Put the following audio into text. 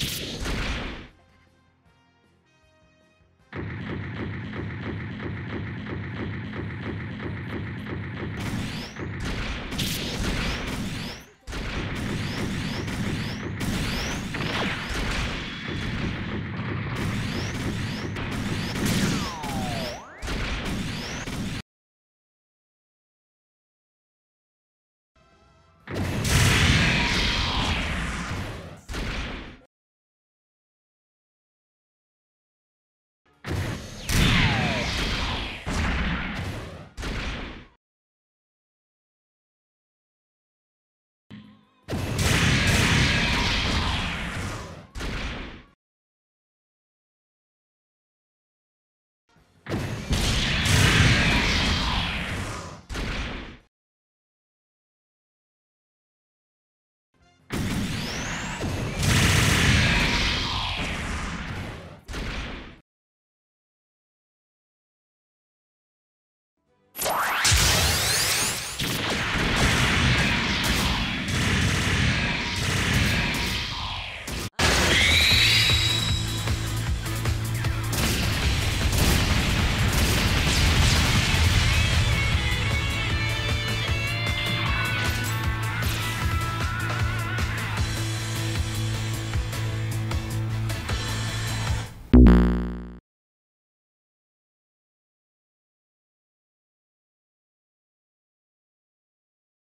you